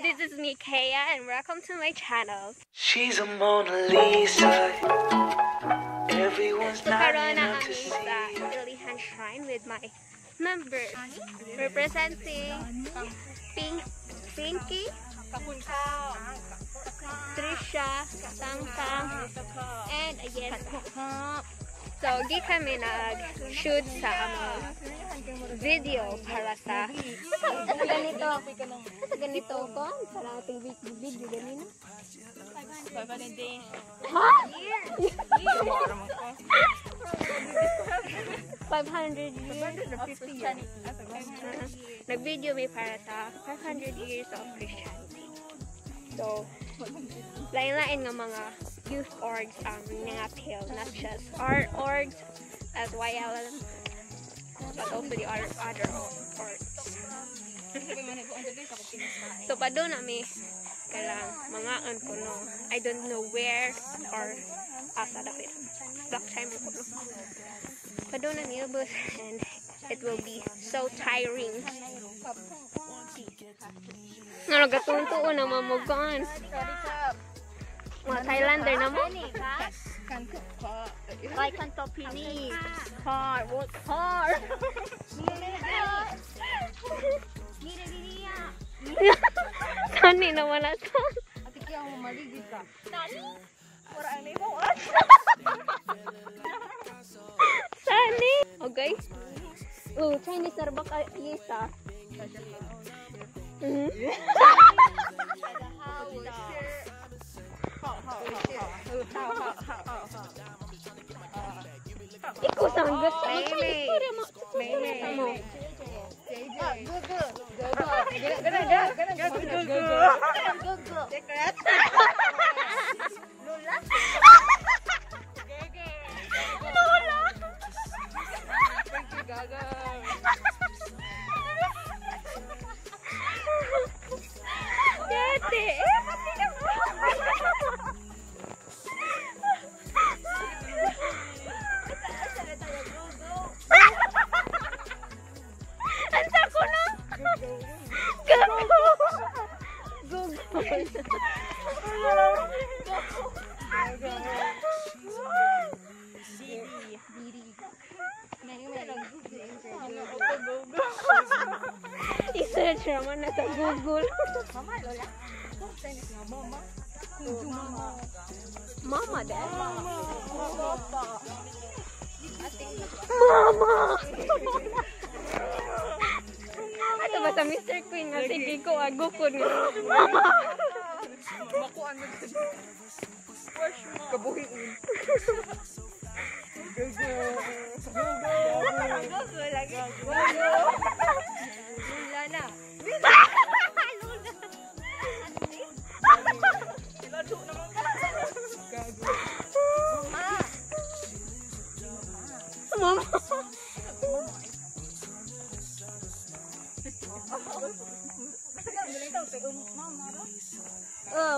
This is me, Kaya, and welcome to my channel. She's a Mona Lisa. Everyone's So, karoon lining na to kami sa Ilihan Shrine with my members representing Pink, Pinky, Trisha, Tangtang, and again, So, di kami nag-shoot sa among video para sa sa ganito. Sa ganito ko. Sa ating vi- video ganito. Ha? 500 years. Nag-video may para ta 500 years of Christianity. So, lain-lain nga mga youth orgs ang mga not just our orgs as YLM, but also the other, other orgs. so, pa doon nami kalang mga an ko I don't know where or asa dapit. Black time ko no. Pa doon na nilabos and it will be so tiring. Nga nagatunto na mamugan. Mga Thailander naman. Like kanto pinis. Hard, work hard. Sani naman na to. Ati kaya mo maligid ka. Sani. Okay. Oh, Chinese Starbucks ay ikutan gue sama Mei Mei Mei Mei Gugu, gugu, gugu, gugu, I-search naman na sa Google. Mama, Lola. Mama. Mama, Mama, dad. Mama. Mama. Mama. Sa Mr. Queen nga sige ko agukod nga. Mama! Gugu lagi. Lula na. Mama. Eh,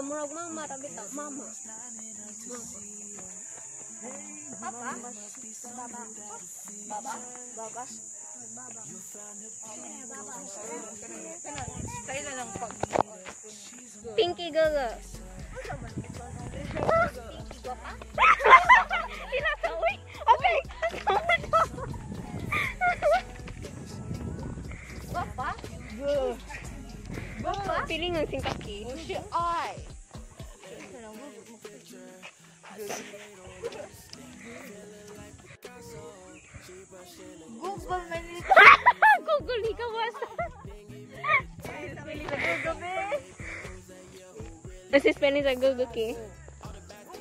murag mama tapi tak mama. Papa? Baba. Baba? Baba? Lang pag. Pinky. Tinata, feeling ng singkaki. Oh, shit. Ay! Google man. Google, ikaw Google key.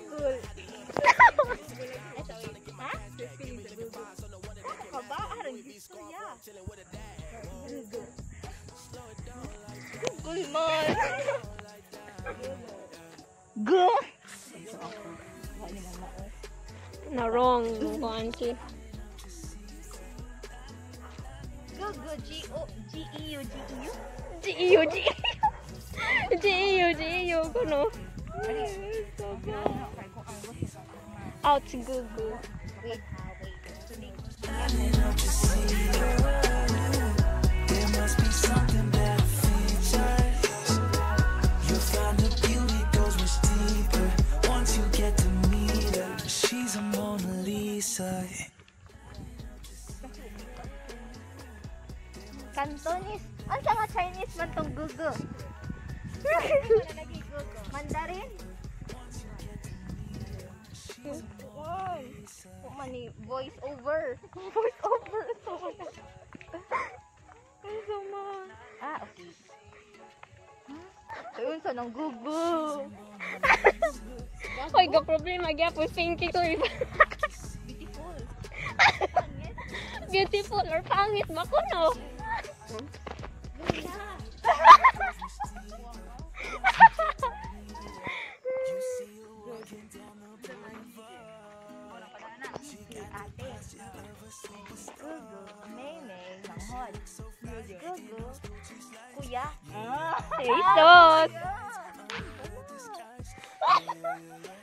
Google. Google. Google. Good morning. Go. No wrong one G. Go go G O G E U G E U. G E U G E U. G E U G E U. sigh. Cantonese. Ang sa Chinese man tong gugo. Mandarin. Wow. Oh, mani voice over. voice over so. Ang sama. Ah, okay. Ayun sa nang gugo. Hoy, ga problema gyapon thinking ko. Beautiful or pangit ba ko no? Kuya. Ah. Jesus.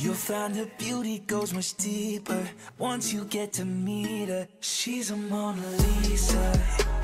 You'll find her beauty goes much deeper once you get to meet her. She's a Mona Lisa.